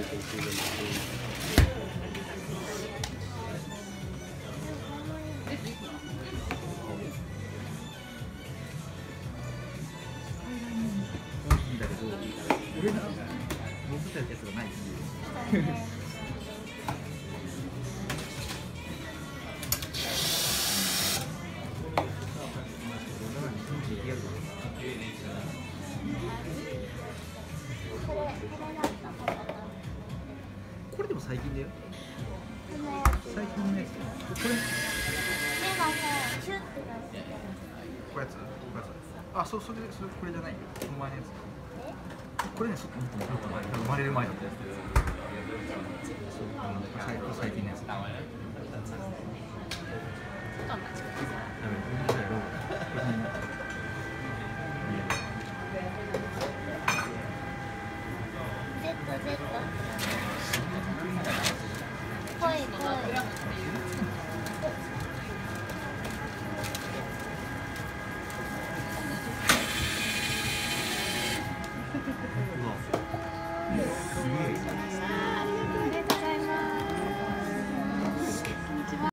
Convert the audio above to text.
いいんだけど俺が持ってたやつがないっていうこれでも最近だよ。最近のやつこれ。これやつ？これやつ。あそうそれそれこれじゃないよ。その前のやつ。これねそもっともっと前生まれる前だったやつ。最近のやつ怖い怖い。